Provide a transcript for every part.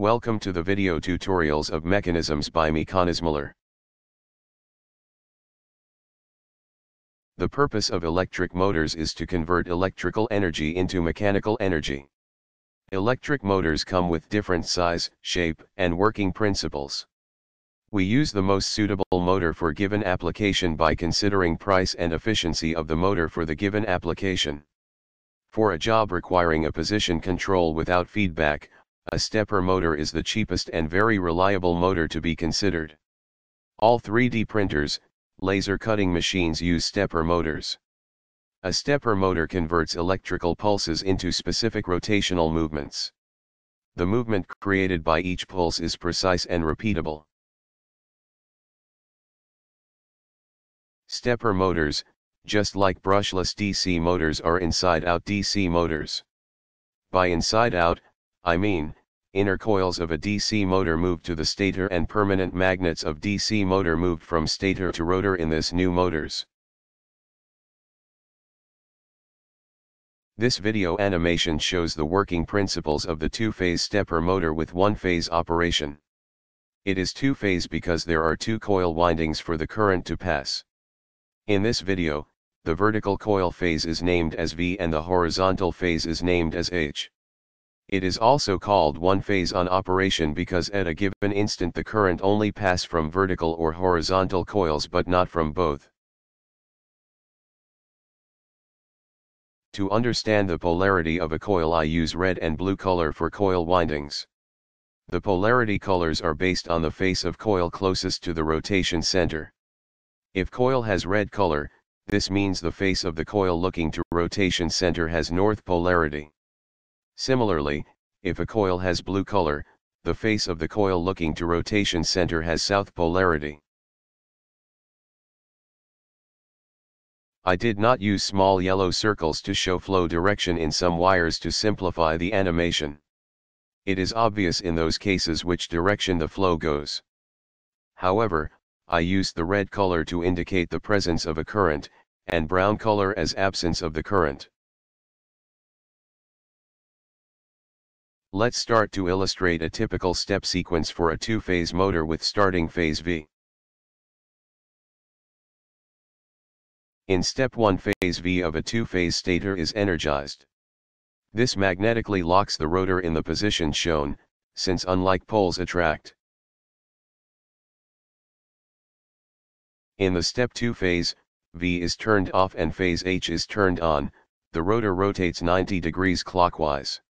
Welcome to the video tutorials of mechanisms by Mekanizmalar. The purpose of electric motors is to convert electrical energy into mechanical energy. Electric motors come with different size, shape, and working principles. We use the most suitable motor for given application by considering price and efficiency of the motor for the given application. For a job requiring a position control without feedback, a stepper motor is the cheapest and very reliable motor to be considered. All 3D printers, laser cutting machines use stepper motors. A stepper motor converts electrical pulses into specific rotational movements. The movement created by each pulse is precise and repeatable. Stepper motors, just like brushless DC motors are inside-out DC motors. By inside-out, I mean, inner coils of a DC motor moved to the stator and permanent magnets of DC motor moved from stator to rotor in this new motors. This video animation shows the working principles of the two-phase stepper motor with one-phase operation. It is two-phase because there are two coil windings for the current to pass. In this video, the vertical coil phase is named as V and the horizontal phase is named as H. It is also called one phase on operation because at a given instant the current only pass from vertical or horizontal coils but not from both. To understand the polarity of a coil I use red and blue color for coil windings. The polarity colors are based on the face of coil closest to the rotation center. If coil has red color, this means the face of the coil looking to rotation center has north polarity. Similarly, if a coil has blue color, the face of the coil looking to rotation center has south polarity. I did not use small yellow circles to show flow direction in some wires to simplify the animation. It is obvious in those cases which direction the flow goes. However, I used the red color to indicate the presence of a current, and brown color as absence of the current. Let's start to illustrate a typical step sequence for a two-phase motor with starting phase V. In step 1 phase V of a two-phase stator is energized. This magnetically locks the rotor in the position shown, since unlike poles attract. In the step 2 phase, V is turned off and phase H is turned on, the rotor rotates 90 degrees clockwise.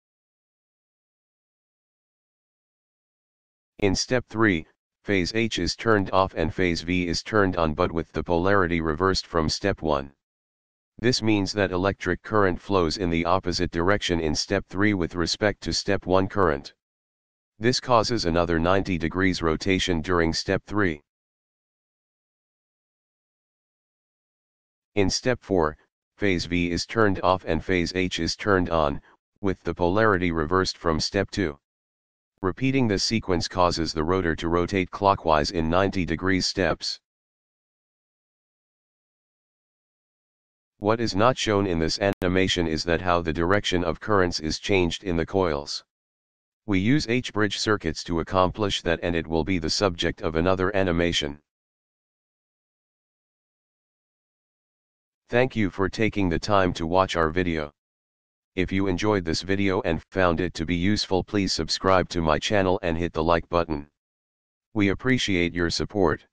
In step 3, phase H is turned off and phase V is turned on but with the polarity reversed from step 1. This means that electric current flows in the opposite direction in step 3 with respect to step 1 current. This causes another 90 degrees rotation during step 3. In step 4, phase V is turned off and phase H is turned on, with the polarity reversed from step 2. Repeating this sequence causes the rotor to rotate clockwise in 90 degrees steps. What is not shown in this animation is that how the direction of currents is changed in the coils. We use H-bridge circuits to accomplish that and it will be the subject of another animation. Thank you for taking the time to watch our video. If you enjoyed this video and found it to be useful please subscribe to my channel and hit the like button. We appreciate your support.